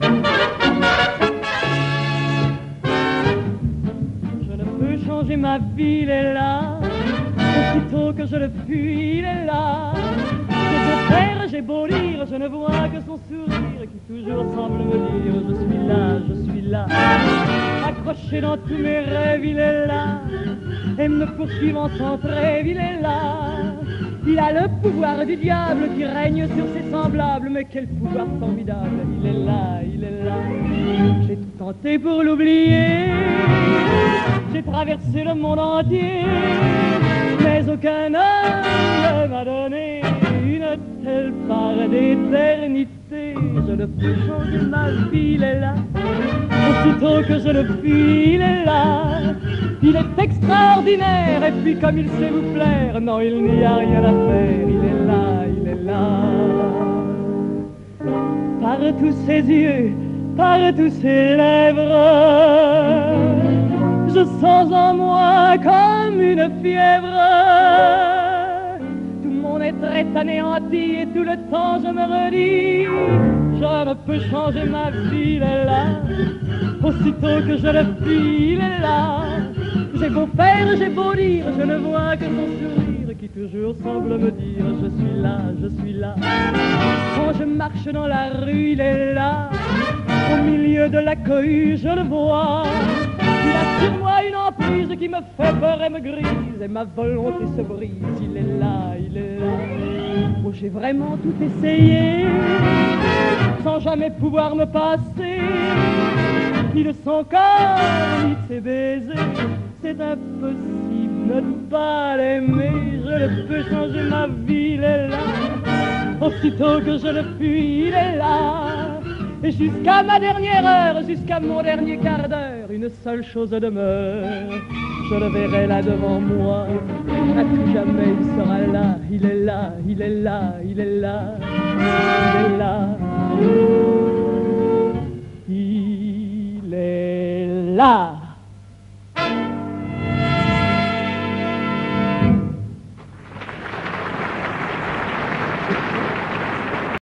Je ne peux changer ma vie, il est là. Aussitôt que je le fuis, il est là. J'ai beau faire, j'ai beau lire, je ne vois que son sourire qui toujours semble me dire Je suis là, je suis là. Accroché dans tous mes rêves, il est là. Et me poursuivant sans trêve, il est là. Il a le pouvoir du diable qui règne sur ses semblables, mais quel pouvoir formidable, il est là, il est là. J'ai tout tenté pour l'oublier, j'ai traversé le monde entier, mais aucun homme ne m'a donné une telle part d'éternité. Je ne peux changer ma vie, il est là. Aussitôt que je le fuis, il est là. Il est extraordinaire et puis comme il sait vous plaire, non, il n'y a rien à faire. Il est là, il est là. Par tous ses yeux, par tous ses lèvres, je sens en moi comme une fièvre. Tout mon être est anéanti et tout le temps je me redis, je ne peux changer ma vie, il est là. Aussitôt que je le fuis, il est là. J'ai beau faire, j'ai beau dire, je ne vois que son sourire qui toujours semble me dire je suis là, je suis là. Quand je marche dans la rue, il est là. Au milieu de la cohue, je le vois. Il a sur moi une emprise qui me fait peur et me grise, et ma volonté se brise. Il est là, il est là. Oh, j'ai vraiment tout essayé, sans jamais pouvoir me passer. Ni de son corps, ni de ses baisers, c'est impossible de ne pas l'aimer. Je ne peux changer ma vie, il est là. Aussitôt que je le fuis, il est là. Et jusqu'à ma dernière heure, jusqu'à mon dernier quart d'heure, une seule chose demeure. Je le verrai là devant moi, à tout jamais il sera là. Il est là, il est là, il est là, il est là. Il est là.